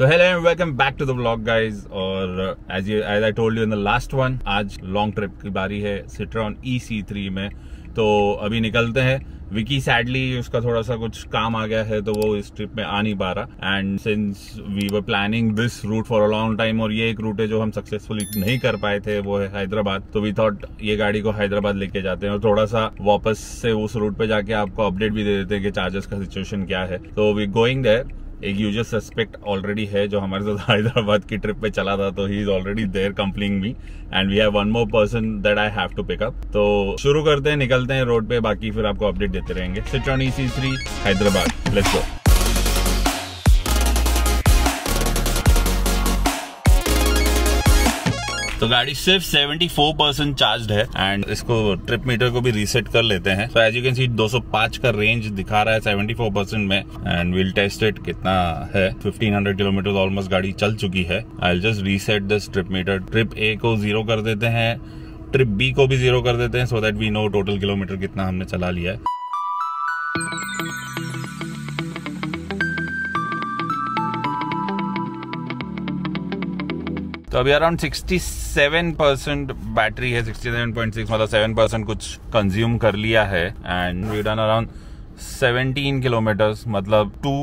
तो hello and welcome back to the vlog guys और as you as I told you in the last one आज long trip की बारी है citron ई C three में। तो अभी निकलते हैं। विकी सैडली उसका थोड़ा सा कुछ काम आ गया है तो वो इस ट्रिप में आ नहीं पा रहा। And since we were planning this route for a long time और ये एक रूट है जो हम सक्सेसफुली नहीं कर पाए थे, वो है हैदराबाद तो वी थॉट ये गाड़ी को हैदराबाद लेके जाते हैं, और थोड़ा सा वापस से उस रूट पे जाके आपको अपडेट भी दे देते हैं कि चार्जेस का सिचुएशन क्या है। तो वी गोइंग देयर एक यूज़र सस्पेक्ट ऑलरेडी है जो हमारे साथ हैदराबाद की ट्रिप पे चला था तो he is already there complaining me and we have one more person that I have to pick up तो शुरू करते हैं, निकलते हैं रोड पे, बाकी फिर आपको अपडेट देते रहेंगे. Citroen e C three Hyderabad. Let's go तो गाड़ी सिर्फ़ 74 परसेंट चार्ज है एंड इसको ट्रिप मीटर को भी रीसेट कर लेते हैं। तो एज यू कैन सी 205 का रेंज दिखा रहा है 74 परसेंट में एंड विल टेस्ट इट कितना है। 1500 किलोमीटर ऑलमोस्ट गाड़ी चल चुकी है। I just reset this trip meter trip A को ज़ीरो कर देते हैं। ट्रिप बी को भी ज़ीरो कर देते हैं so that we know total kilometre कितना हमने चला लिया है। तो अभी अराउंड 67 परसेंट बैटरी है 67.6 मतलब 7 परसेंट कुछ कंज्यूम कर लिया है and we done around 17 kilometres मतलब 2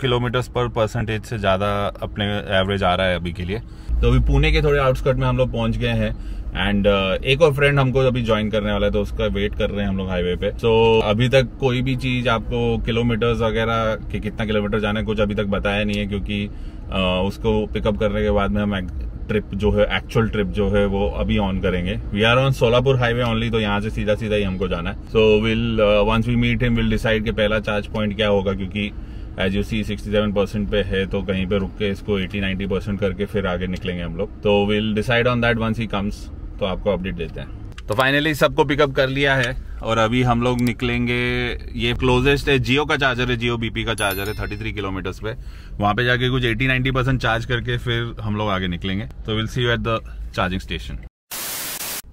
किलोमीटर्स पर परसेंटेज से ज़्यादा अपने एवरेज आ रहा है अभी के लिए। तो अभी पुणे के थोड़े आउटस्कर्ट में हम लोग पहुँच गए हैं एंड uh, एक और फ्रेंड हमको अभी ज्वाइन करने वाला है तो उसका वेट कर रहे हैं हम लोग हाईवे पे। सो so, अभी तक कोई भी चीज़ आपको किलोमीटर्स वगैरह कि कितना किलोमीटर जाना है कुछ अभी तक बताया नहीं है क्योंकि uh, उसको पिकअप करने के बाद में हम ट्रिप जो है एक्चुअल ट्रिप जो है, वो अभी ऑन करेंगे। We are on Solapur highway only तो यहाँ से सीधा सीधा ही हमको जाना है। So will once we meet him will decide कि पहला चार्ज पॉइंट क्या होगा, क्योंकि एज यू सी 67 परसेंट पे है तो कहीं पे रुक के इसको 80 90 परसेंट करके फिर आगे निकलेंगे हम लोग। तो will decide on that once he comes तो आपको अपडेट देते हैं। तो फाइनली सबको पिकअप कर लिया है। और अभी हम लोग निकलेंगे, ये क्लोजेस्ट है, जियो का चार्जर है, जियो बीपी का चार्जर है 33 किलोमीटर पे। वहाँ पे जाके कुछ 80 90 परसेंट चार्ज करके फिर हम लोग आगे निकलेंगे। तो will see you at the charging station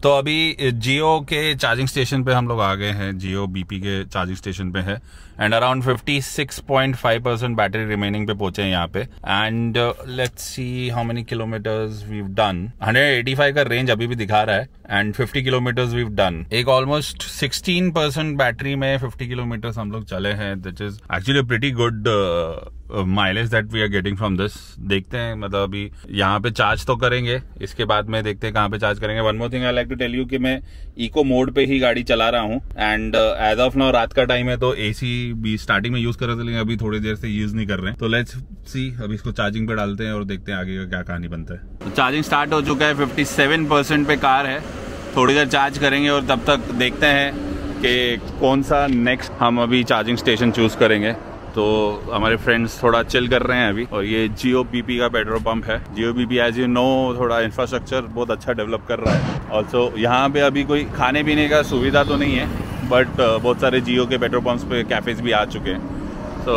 तो अभी जियो के चार्जिंग स्टेशन पे हम लोग आ गए हैं, जियो बीपी के चार्जिंग स्टेशन पे है and around 56.5 percent battery remaining पे पहुँचे हैं यहाँ पे. And let's see how many kilometres we've done 185 का रेंज अभी भी दिखा रहा है एंड 50 किलोमीटर्स वीव डन एक ऑलमोस्ट 16 परसेंट बैटरी में 50 किलोमीटर्स हम लोग चले हैं which is actually pretty good mileage that we are getting from this देखते हैं मतलब अभी यहाँ पे चार्ज तो करेंगे, इसके बाद में देखते हैं कहाँ पे चार्ज करेंगे। One more thing I like to tell you कि मैं इको मोड पे ही गाड़ी चला रहा हूँ एंड एज ऑफ़ नाउ रात का टाइम है तो एसी भी स्टार्टिंग में यूज़ कर रहे थे, लेकिन अभी थोड़ी देर से यूज़ नहीं कर रहे हैं। तो लेट्स सी अभी इसको चार्जिंग पे डालते हैं और देखते हैं आगे का क्या कहानी बनता है। तो चार्जिंग स्टार्ट हो चुका है फिफ्टी सेवन परसेंट पे कार है। थोड़ी देर चार्ज करेंगे और तब तक देखते हैं कि कौन सा नेक्स्ट हम अभी चार्जिंग स्टेशन चूज़ करेंगे। तो हमारे फ्रेंड्स थोड़ा चिल कर रहे हैं अभी। और ये जियो बीपी का पेट्रोल पंप है। Jio BP as you know थोड़ा इंफ्रास्ट्रक्चर बहुत अच्छा डेवलप कर रहा है। ऑल्सो यहाँ पे अभी कोई खाने पीने का सुविधा तो नहीं है बट uh, बहुत सारे जियो के पेट्रोल पंप्स पे कैफेज भी आ चुके हैं। तो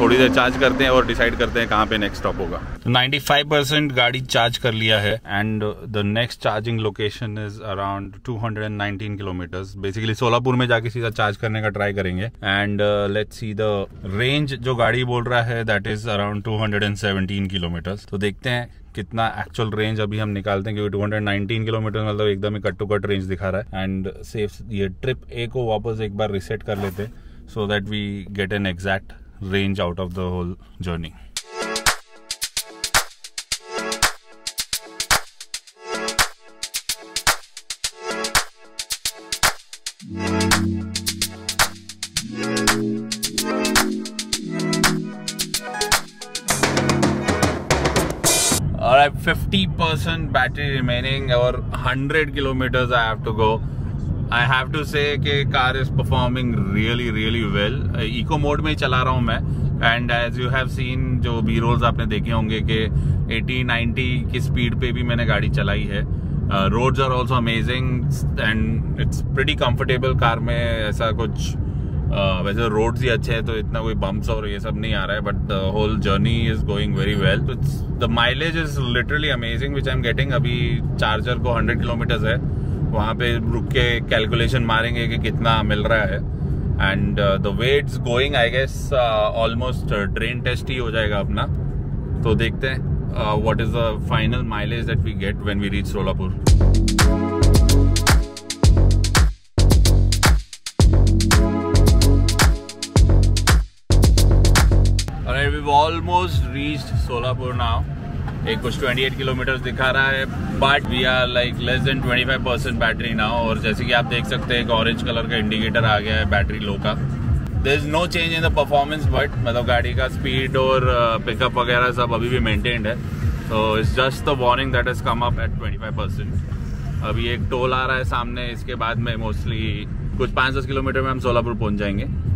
थोड़ी देर चार्ज करते हैं और डिसाइड करते हैं कहाँ पे नेक्स्ट स्टॉप होगा। तो 95 परसेंट गाड़ी चार्ज कर लिया है and the next charging location is around 219 kilometres basically Solapur में जाके सीधा चार्ज करने का ट्राई करेंगे। And let's see the range जो गाड़ी बोल रहा है दैट इज़ अराउंड 217 किलोमीटर्स तो देखते हैं कितना एक्चुअल रेंज अभी हम निकालते हैं, क्योंकि 219 किलोमीटर मतलब एकदम ही कट टू कट रेंज दिखा रहा है। एंड सेफ़ ये ट्रिप ए को वापस एक बार रिसेट कर लेते हैं। So that we get an exact range out of the whole journey. Alright, 50% battery remaining or 100 kilometers I have to go. I have to say कि car is performing really really well eco mode में ही चला रहा हूँ मैं। And as you have seen जो B rolls आपने देखे होंगे कि 80 90 की स्पीड पे भी मैंने गाड़ी चलाई है। Roads are also amazing and it's pretty comfortable car में ऐसा कुछ uh, वैसे रोड्स ही अच्छे हैं तो इतना कोई बम्प्स और ये सब नहीं आ रहा है but the whole journey is going very well the mileage is literally amazing which I am getting अभी चार्जर को 100 किलोमीटर है। वहाँ पे रुक के कैलकुलेशन मारेंगे कि कितना मिल रहा है। And the way it's going I guess almost drain test ही हो जाएगा अपना। तो देखते हैं what is the final mileage that we get when we reach Solapur we've almost reached Solapur now. एक कुछ 28 किलोमीटर दिखा रहा है but we are like less than 25 percent battery now और जैसे कि आप देख सकते हैं एक ऑरेंज कलर का इंडिकेटर आ गया है बैटरी लो का। There is no change in the performance but मतलब गाड़ी का स्पीड और पिकअप uh, वगैरह सब अभी भी मेंटेन्ड है। तो it's just the warning that is come up at 25 percent अभी एक टोल आ रहा है सामने इसके बाद में मोस्टली कुछ पाँच दस किलोमीटर में हम सोलापुर पहुँच जाएँगे।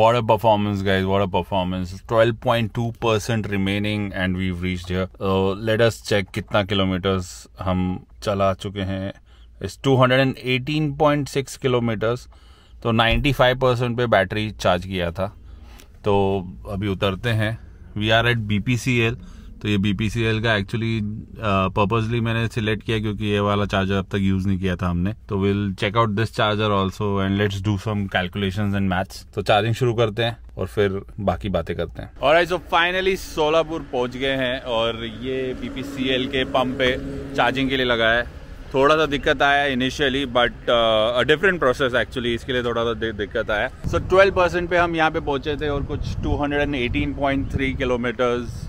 What a performance guys what a performance 12.2% remaining and we've reached here so let us check कितना kilometers हम चला चुके हैं It's 218.6 kilometers. तो 95 परसेंट पे बैटरी चार्ज किया था तो अभी उतरते हैं बी पी सी एल तो ये BPCL का एक्चुअली पर्पजली मैंने सिलेक्ट किया क्योंकि ये वाला चार्जर अब तक यूज़ नहीं किया था हमने। तो will check out this charger also and let's do some calculation and maths तो चार्जिंग शुरू करते हैं और फिर बाकी बातें करते हैं। और सो फाइनली सोलापुर पहुँच गए हैं और ये बीपीसीएल के पंप पे चार्जिंग के लिए लगा है। थोड़ा सा दिक्कत आया initially but different process actually इसके लिए थोड़ा सा दिक्कत आया। सो so, 12 परसेंट पे हम यहाँ पे पहुँचे थे और कुछ 218.3 किलोमीटर्स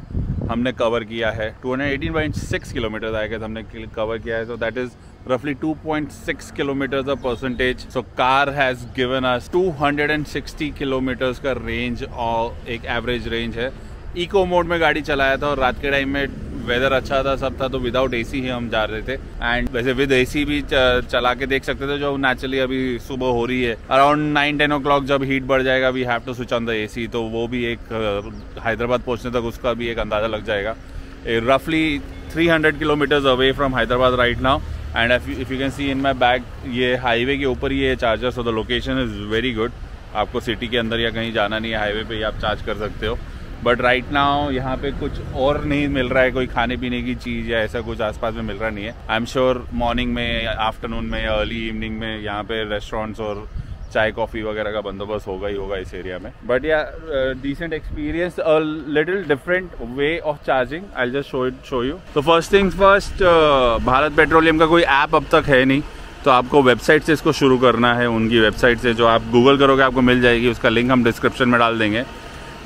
हमने कवर किया है। 218.6 किलोमीटर आएगा हमने कवर किया है। So that is roughly 2.6 kilometers of percentage. So car has given us 260 kilometers का रेंज और एक एवरेज रेंज है। इको मोड में गाड़ी चलाया था और रात के टाइम में वेदर अच्छा था, सब था तो विदाउट एसी ही हम जा रहे थे। एंड वैसे विद एसी भी चला के देख सकते थे, जो नेचुरली अभी सुबह हो रही है। अराउंड नाइन टेन ओ जब हीट बढ़ जाएगा we have to switch on the AC तो वो भी एक हैदराबाद पहुँचने तक उसका भी एक अंदाज़ा लग जाएगा। रफली 300 kilometres away from Hyderabad right now and if you can see in my bag ये हाईवे के ऊपर ही है charger so the location is very good आपको सिटी के अंदर या कहीं जाना नहीं है हाईवे पे ही आप चार्ज कर सकते हो। बट राइट नाउ यहाँ पे कुछ और नहीं मिल रहा है, कोई खाने पीने की चीज़ या ऐसा कुछ आसपास में मिल रहा नहीं है। आई एम श्योर मॉर्निंग में आफ्टरनून में या अर्ली इवनिंग में यहाँ पे रेस्टोरेंट्स और चाय कॉफ़ी वगैरह का बंदोबस्त होगा ही होगा इस एरिया में। बट या decent experience a little different way of charging I just show it show you तो first things first Bharat Petroleum का कोई ऐप अब तक है नहीं। तो आपको वेबसाइट से इसको शुरू करना है, उनकी वेबसाइट से जो आप गूगल करोगे, आपको मिल जाएगी। उसका लिंक हम डिस्क्रिप्शन में डाल देंगे।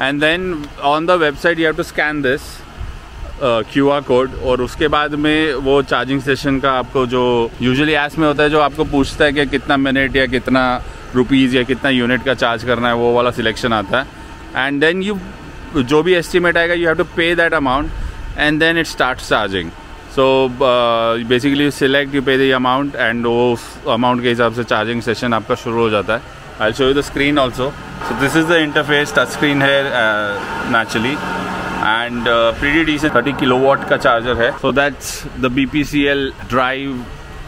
And then on the website you have to scan this Q R code और उसके बाद में वो चार्जिंग स्टेशन का आपको जो यूजुअली एस में होता है जो आपको पूछता है कि कितना मिनट या कितना रुपीज़ या कितना यूनिट का चार्ज करना है, वो वाला सिलेक्शन आता है। एंड देन यू जो भी एस्टिमेट आएगा you have to pay that amount and then it start charging so basically select you pay the amount and वो अमाउंट के हिसाब से चार्जिंग सेशन आपका शुरू हो जाता है। I'll show you the screen also. So this is the interface, touch screen here uh, naturally. And uh, pretty decent. 30 kilowatt का चार्जर है so that's the BPCL drive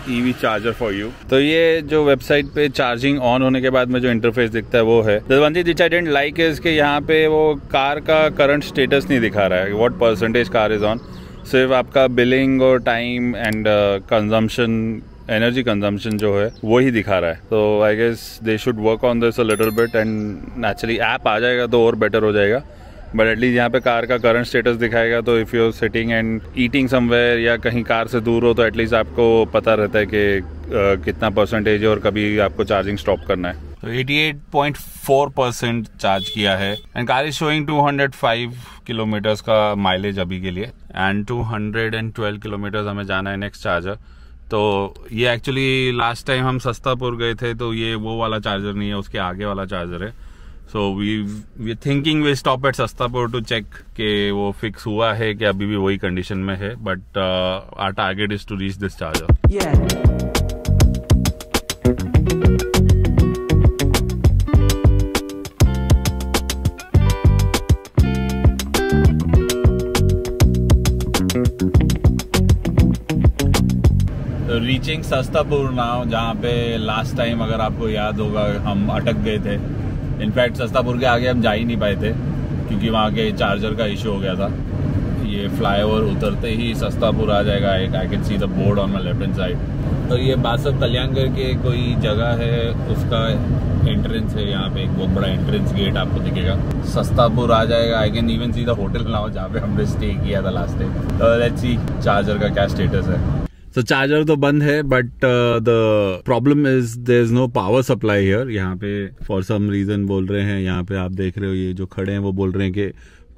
EV charger for you तो ये जो website पे charging on होने के बाद में जो इंटरफेस दिखता है वो है चीज़ आई डेंट लाइक इज़ के यहाँ पे वो कार का करंट स्टेटस नहीं दिखा रहा है what percentage car is on सिर्फ़ आपका बिलिंग और time and consumption energy consumption जो है, वो ही दिखा रहा है। तो I guess they should work on this a little bit and naturally app आ जाएगा तो और बेटर हो जाएगा। बट एटलीस्ट यहाँ पे कार का करंट स्टेटस दिखाएगा तो if you sitting and eating somewhere या कहीं कार से दूर हो तो एटलीस्ट आपको पता रहता है कि कितना परसेंटेज है और कभी आपको चार्जिंग स्टॉप करना है। तो 88.4 परसेंट चार्ज किया है and car is showing 205 kilometres का माइलेज अभी के लिए एंड 212 किलोमीटर्स हमें जाना है नेक्स्ट चार्जर तो ये एक्चुअली लास्ट टाइम हम सस्तापुर गए थे तो ये वो वाला चार्जर नहीं है, उसके आगे वाला चार्जर है। So we we thinking we stop at Sastapur to check के वो फिक्स हुआ है कि अभी भी वही कंडीशन में है but our target is to reach this charger reaching Sastapur now जहाँ पे लास्ट टाइम अगर आपको याद होगा, हम अटक गए थे। इनफैक्ट सस्तापुर के आगे हम जा ही नहीं पाए थे, क्योंकि वहाँ के चार्जर का इशू हो गया था। ये फ्लाईओवर उतरते ही सस्तापुर आ जाएगा। एक I can see the board on my left hand side तो ये बासव कल्याण करके कोई जगह है, उसका एंट्रेंस है यहाँ पे। एक बहुत बड़ा एंट्रेंस गेट आपको दिखेगा। सस्तापुर आ जाएगा। I can even see the hotel now जहाँ पे हमने स्टे किया था लास्ट टाइम तो लेट्स सी चार्जर का क्या स्टेटस है। तो चार्जर तो बंद है but the problem is there is no power supply here यहाँ पे फॉर सम रीजन बोल रहे हैं, यहाँ पे आप देख रहे हो ये जो खड़े हैं, वो बोल रहे हैं कि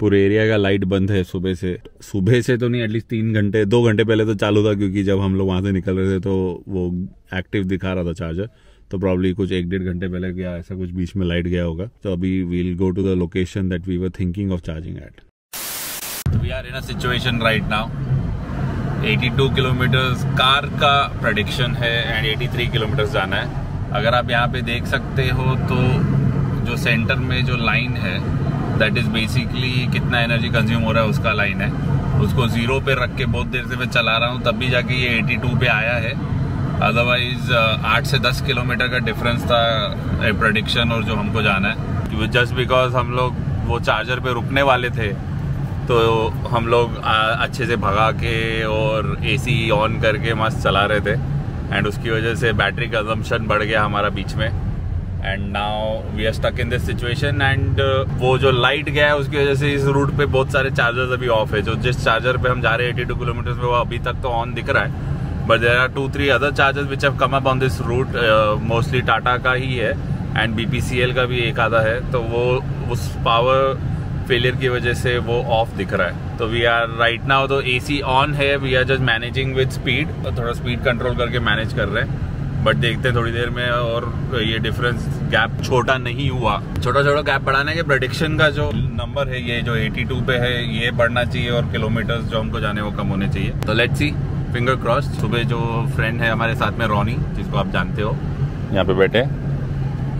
पूरे एरिया का लाइट बंद है सुबह से। सुबह से तो नहीं एटलीस्ट तीन घंटे, दो घंटे पहले तो चालू था, क्योंकि जब हम लोग वहाँ से निकल रहे थे तो वो एक्टिव दिखा रहा था चार्जर तो प्रॉब्ली कुछ एक डेढ़ घंटे पहले गया, ऐसा कुछ बीच में लाइट गया होगा। तो अभी we'll go to the location that we were thinking of charging at we are in a situation right now 82 kilometres car का प्रडिक्शन है एंड 83 किलोमीटर्स जाना है। अगर आप यहाँ पे देख सकते हो तो जो सेंटर में जो लाइन है दैट इज़ बेसिकली कितना एनर्जी कंज्यूम हो रहा है उसका लाइन है। उसको ज़ीरो पे रख के बहुत देर से मैं चला रहा हूँ, तब भी जाके ये 82 पे आया है। अदरवाइज़ आठ से दस किलोमीटर का डिफरेंस था प्रडिक्शन और जो हमको जाना है। जस्ट बिकॉज़ हम लोग वो चार्जर पे रुकने वाले थे। तो हम लोग अच्छे से भगा के और एसी ऑन करके मस्त चला रहे थे। एंड उसकी वजह से बैटरी कंजम्पशन बढ़ गया हमारा बीच में। And now we are stuck in this situation and वो जो लाइट गया है उसकी वजह से इस रूट पे बहुत सारे चार्जर्स अभी ऑफ़ है। जो जिस चार्जर पे हम जा रहे हैं एटी टू किलोमीटर में वो अभी तक तो ऑन दिख रहा है। But there are two three other chargers which have come up on this route mostly Tata का ही है। एंड बीपीसीएल का भी एक आधा है। तो वो, उस पावर फेलियर की वजह से वो ऑफ़ दिख रहा है। तो वी आर राइट नाउ तो ए सी ऑन है we are just managing with speed थोड़ा स्पीड कंट्रोल करके मैनेज कर रहे हैं। बट देखते हैं थोड़ी देर में और ये डिफरेंस गैप छोटा नहीं हुआ। छोटा छोटा गैप बढ़ाने के प्रोडिक्शन का जो नंबर है, ये जो 82 पे है, ये बढ़ना चाहिए और किलोमीटर्स जो हमको जाने वो कम होने चाहिए। तो लेट्स सी फिंगर क्रॉस सुबह जो फ्रेंड है हमारे साथ में रोनी जिसको आप जानते हो। यहाँ पे बैठे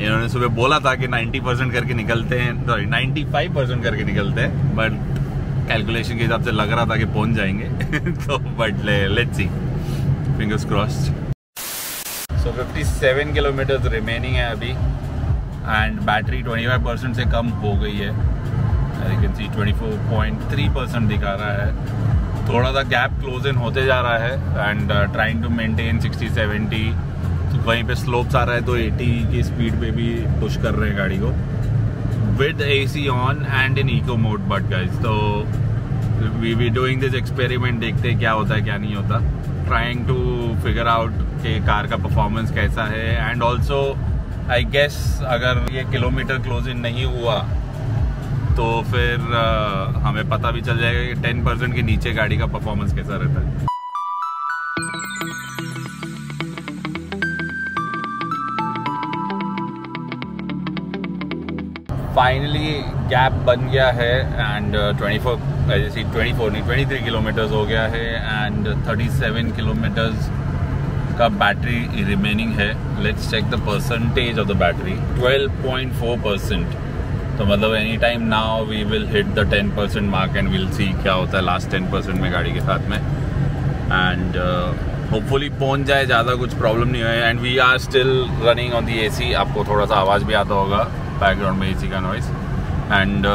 इन्होंने सुबह बोला था कि 90 परसेंट करके निकलते हैं सॉरी 95 परसेंट करके निकलते हैं बट कैलकुलेशन के हिसाब से लग रहा था कि पहुँच जाएँगे। तो but let's see fingers crossed so 57 kilometre remaining है अभी एंड बैटरी 25 परसेंट से कम हो गई है। आई कैन सी 24.3 परसेंट दिखा रहा है। थोड़ा सा गैप क्लोज इन होते जा रहा है एंड ट्राइंग टू मेंटेन 60 70 तो वहीं पे स्लोप्स आ रहा है तो 80 की स्पीड पे भी पुश कर रहे हैं गाड़ी को। With A C on and in eco mode but guys तो we we doing this experiment देखते हैं क्या होता है क्या नहीं होता। ट्राइंग टू फिगर आउट कि कार का परफॉर्मेंस कैसा है एंड ऑल्सो आई गेस अगर ये किलोमीटर क्लोज इन नहीं हुआ तो फिर आ, हमें पता भी चल जाएगा कि टेन परसेंट के नीचे गाड़ी का परफॉर्मेंस कैसा रहता है। फाइनली गैप बन गया है एंड ट्वेंटी फोर जैसे ट्वेंटी फोर नहीं ट्वेंटी थ्री किलोमीटर्स हो गया है एंड थर्टी सेवन किलोमीटर्स का बैटरी रिमेनिंग है. Let's check the percentage of the battery 12.4 percent तो मतलब any time now we will hit the ten percent mark and will see क्या होता है लास्ट टेन परसेंट में गाड़ी के साथ में. एंड होपफुली uh, पहुँच जाए ज़्यादा कुछ प्रॉब्लम नहीं है. And we are still running on the AC आपको थोड़ा सा आवाज़ भी आता होगा. बैकग्राउंड में एसी का noise and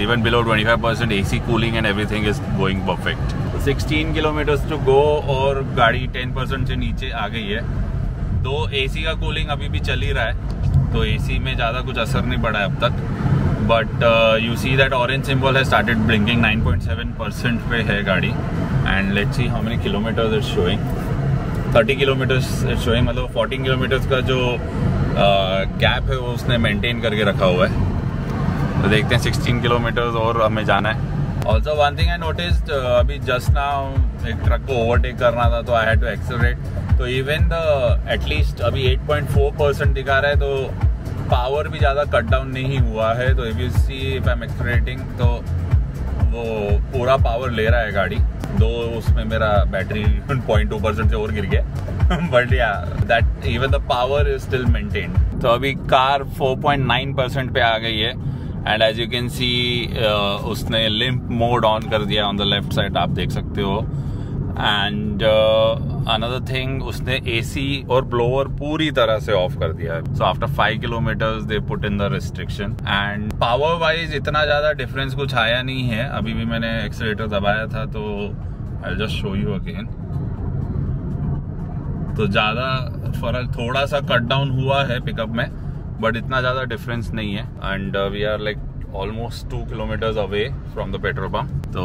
even below 25 percent A C cooling and everything is going perfect 16 kilometres to go और गाड़ी 10 परसेंट से नीचे आ गई है. दो एसी का कूलिंग अभी भी चल ही रहा है तो एसी में ज़्यादा कुछ असर नहीं पड़ा है अब तक. But you see that orange symbol है स्टार्टेड ब्लिंकिंग 9.7 परसेंट पे है गाड़ी. And let's see how many kilometres is showing 30 kilometres is showing मतलब 14 किलोमीटर्स का जो uh, है वो उसने मेंटेन करके रखा हुआ है। तो देखते हैं 16 किलोमीटर्स और हमें जाना है। Also one thing I notice अभी जस्ट ना एक ट्रक को ओवरटेक करना था तो आई हैड टू एक्सलरेट तो इवन द एटलीस्ट अभी 8.4 परसेंट दिखा रहा है तो पावर भी ज़्यादा कट डाउन नहीं हुआ है। तो if you see if I am accelerating तो वो पूरा पावर ले रहा है गाड़ी। दो उसमें मेरा बैटरी पॉइंट टू परसेंट से और गिर गया। But yeah that even the power is still maintain तो अभी कार 4.9 परसेंट पे आ गई है। And as you can see उसने लिम्प मोड ऑन कर दिया ऑन द लेफ़्ट साइड आप देख सकते हो। एंड अनदर थिंग उसने एसी और ब्लोअर पूरी तरह से ऑफ़ कर दिया है। So after five kilometres they put in the restriction and power wise इतना ज़्यादा डिफरेंस कुछ आया नहीं है। अभी भी मैंने एक्सीटर दबाया था तो I just show you again तो ज़्यादा फ़र्क, थोड़ा सा कट डाउन हुआ है पिकअप में बट इतना ज़्यादा डिफरेंस नहीं है। And we are like almost two kilometres away from the petrol pump तो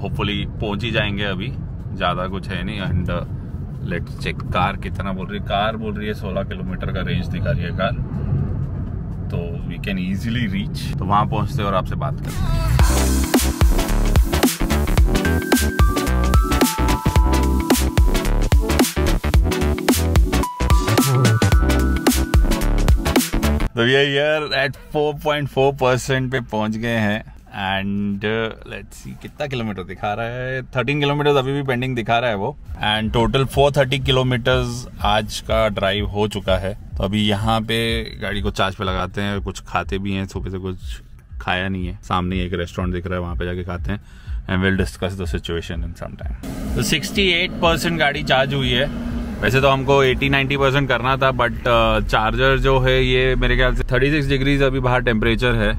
होपफुली पहुँच ही जाएँगे अभी। ज़्यादा कुछ है नहीं एंड लेट चेक कार कितना बोल रही है। कार बोल रही है 16 किलोमीटर का रेंज दिखा रही है कार तो वी कैन इजीली रीच तो वहाँ पहुँचते और आपसे बात करते हैं। तो आर हियर एट 4.4 परसेंट पे पहुँच गए हैं। एंड लेट्स सी कितना किलोमीटर दिखा रहा है? 13 किलोमीटर अभी भी पेंडिंग दिखा रहा है वो। एंड टोटल 430 किलोमीटर्स आज का ड्राइव हो चुका है। तो अभी यहाँ पे गाड़ी को चार्ज पे लगाते हैं कुछ खाते भी हैं सुबह से कुछ खाया नहीं है। सामने एक रेस्टोरेंट दिख रहा है वहाँ पे जाके खाते हैं। And will discuss the situation in some time तो 68 परसेंट गाड़ी चार्ज हुई है। वैसे तो हमको 80-90 परसेंट करना था बट चार्जर uh, जो है ये मेरे ख्याल से 36 डिग्रीज अभी बाहर टेम्परेचर है।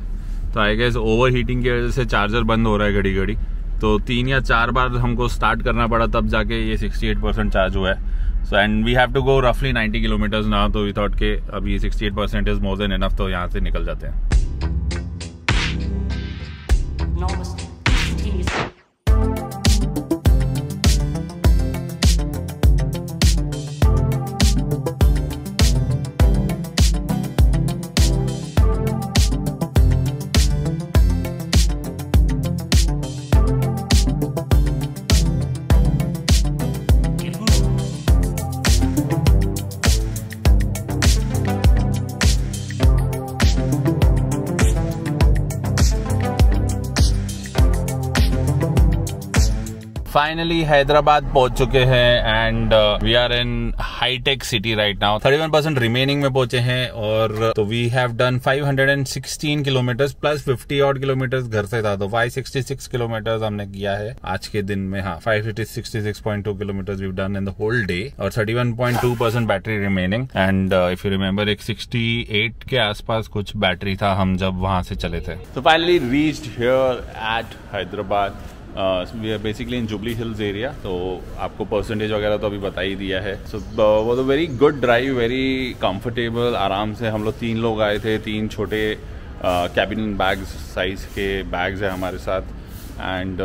तो आई गेस ओवर हीटिंग की वजह से चार्जर बंद हो रहा है घड़ी घड़ी तो तीन या चार बार हमको स्टार्ट करना पड़ा, तब जाके ये 68 परसेंट चार्ज हुआ है। So and we have to go रफली 90 किलोमीटर्स ना तो वी थॉट के अभी 68 percent is more than enough तो यहाँ से निकल जाते हैं। फाइनली हैदराबाद पहुँच चुके हैं and we are in hi tech City right now 31 percent remaining में पहुँचे हैं और तो we have done 516 kilometre plus 50 odd kilometre घर से था। तो 566 किलोमीटर हमने किया है आज के दिन में। हाँ 566.2 kilometre we done in the whole day और 31.2 percent battery remaining and if you remember एक 68 के आसपास कुछ बैटरी था, हम जब वहाँ से चले थे। तो finally reached here at Hyderabad we are basically in Jubilee Hills area तो आपको परसेंटेज वगैरह तो अभी बता ही दिया है। सो वो तो very good drive very comfortable आराम से हम लोग तीन लोग आए थे, तीन छोटे कैबिन बैग्स साइज़ के बैग्स हैं हमारे साथ। एंड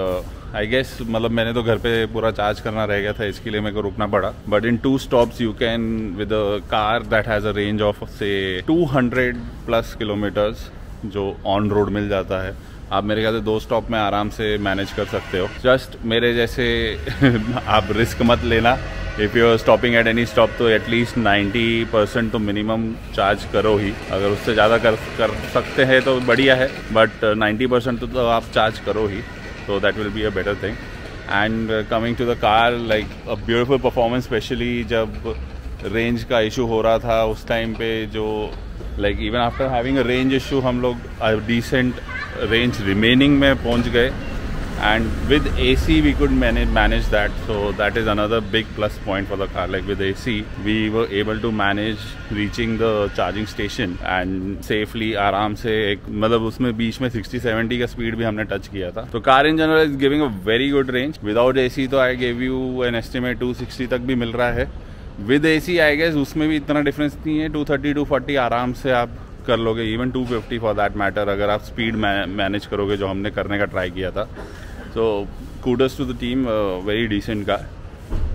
आई गेस मतलब मैंने तो घर पे पूरा चार्ज करना रह गया था, इसके लिए मेरे को रुकना पड़ा। But in two stops you can with a car that has a range of say 200 plus kilometres जो ऑन रोड मिल जाता है। आप मेरे ख्याल से दो स्टॉप में आराम से मैनेज कर सकते हो। जस्ट मेरे जैसे आप रिस्क मत लेना। If you are stopping at any stop तो एटलीस्ट 90 परसेंट तो मिनिमम चार्ज करो ही। अगर उससे ज़्यादा कर कर सकते हैं तो बढ़िया है। बट 90 परसेंट तो, तो आप चार्ज करो ही। तो that will be a better thing and coming to the car like a beautiful performance specially जब रेंज का इशू हो रहा था उस टाइम पे जो like even after having a range issue हम लोग डिसेंट रेंज रिमेनिंग में पहुँच गए। And with A C we could manage manage that so that is another big plus point for the car like with A C we were able to manage reaching the charging station and safely आराम से एक मतलब उसमें बीच में 60 70 का speed भी हमने touch किया था। तो car in general is giving a very good range without A C तो I gave you an estimate 260 तक भी मिल रहा है। With A C I guess उसमें भी इतना डिफरेंस नहीं है। 230 240 आराम से आप कर लोगे इवन 250 फॉर दैट मैटर अगर आप स्पीड मैनेज करोगे जो हमने करने का ट्राई किया था। So kudos to the team very decent का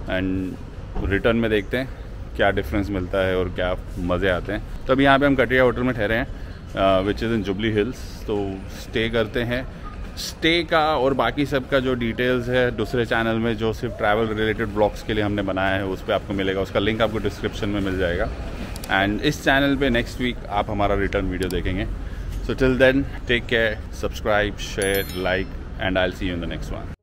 एंड रिटर्न में देखते हैं क्या डिफरेंस मिलता है और क्या मज़े आते हैं। तो अभी यहाँ पे हम कटिया होटल में ठहरे हैं which is in Jubilee Hills तो स्टे करते हैं। स्टे का और बाकी सब का जो डिटेल्स है, दूसरे चैनल में जो सिर्फ़ ट्रैवल रिलेटेड ब्लॉग्स के लिए हमने बनाया है, उस पर आपको मिलेगा। उसका लिंक आपको डिस्क्रिप्शन में मिल जाएगा। एंड इस चैनल पे नेक्स्ट वीक आप हमारा रिटर्न वीडियो देखेंगे. So till then take care subscribe share like and I see you in the next one